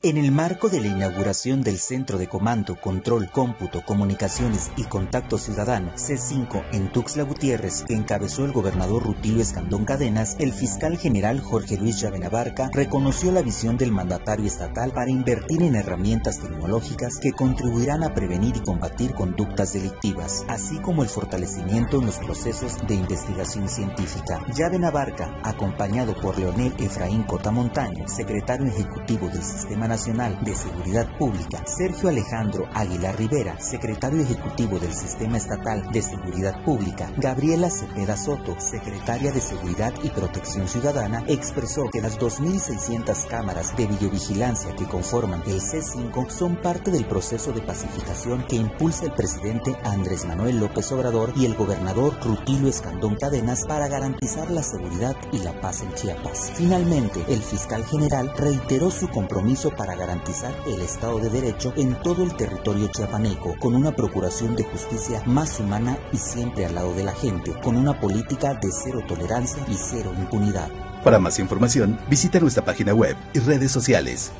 En el marco de la inauguración del Centro de Comando, Control, Cómputo, Comunicaciones y Contacto Ciudadano C5 en Tuxtla Gutiérrez, que encabezó el gobernador Rutilio Escandón Cadenas, el fiscal general Jorge Luis Llavenabarca reconoció la visión del mandatario estatal para invertir en herramientas tecnológicas que contribuirán a prevenir y combatir conductas delictivas, así como el fortalecimiento en los procesos de investigación científica. Llavenabarca, acompañado por Leonel Efraín Cotamontaño, secretario ejecutivo del Sistema Nacional de Seguridad Pública, Sergio Alejandro Aguilar Rivera, secretario ejecutivo del Sistema Estatal de Seguridad Pública, Gabriela Cepeda Soto, secretaria de Seguridad y Protección Ciudadana, expresó que las 2.600 cámaras de videovigilancia que conforman el C5 son parte del proceso de pacificación que impulsa el presidente Andrés Manuel López Obrador y el gobernador Rutilio Escandón Cadenas para garantizar la seguridad y la paz en Chiapas. Finalmente, el fiscal general reiteró su compromiso para garantizar el Estado de Derecho en todo el territorio chiapaneco, con una procuración de justicia más humana y siempre al lado de la gente, con una política de cero tolerancia y cero impunidad. Para más información, visita nuestra página web y redes sociales